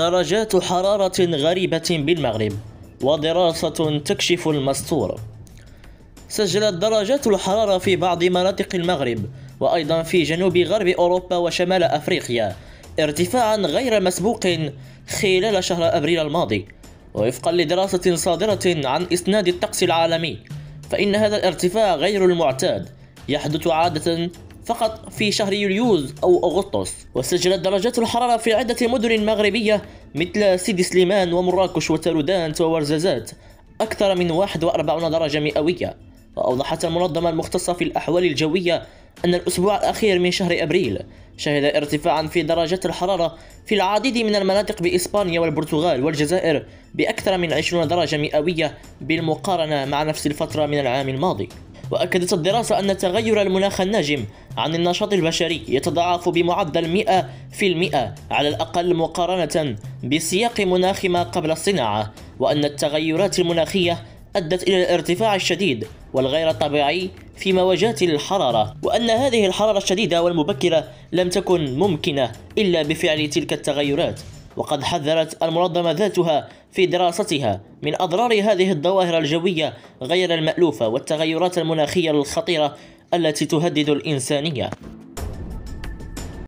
درجات حرارة غريبة بالمغرب ودراسة تكشف المستور. سجلت درجات الحرارة في بعض مناطق المغرب وأيضا في جنوب غرب أوروبا وشمال أفريقيا ارتفاعا غير مسبوق خلال شهر أبريل الماضي. ووفقا لدراسة صادرة عن إسناد الطقس العالمي فإن هذا الارتفاع غير المعتاد يحدث عادة فقط في شهر يوليوز أو أغسطس وسجلت درجات الحرارة في عدة مدن مغربية مثل سيدي سليمان ومراكش وترودانت وورزازات أكثر من 41 درجة مئوية. وأوضحت المنظمة المختصة في الأحوال الجوية أن الأسبوع الأخير من شهر أبريل شهد ارتفاعا في درجات الحرارة في العديد من المناطق بإسبانيا والبرتغال والجزائر بأكثر من 20 درجة مئوية بالمقارنة مع نفس الفترة من العام الماضي. وأكدت الدراسة أن تغير المناخ الناجم عن النشاط البشري يتضاعف بمعدل 100% على الأقل مقارنة بسياق مناخ ما قبل الصناعة وأن التغيرات المناخية أدت إلى الارتفاع الشديد والغير طبيعي في مواجهة الحرارة وأن هذه الحرارة الشديدة والمبكرة لم تكن ممكنة إلا بفعل تلك التغيرات. وقد حذرت المنظمة ذاتها في دراستها من أضرار هذه الظواهر الجوية غير المألوفة والتغيرات المناخية الخطيرة التي تهدد الإنسانية.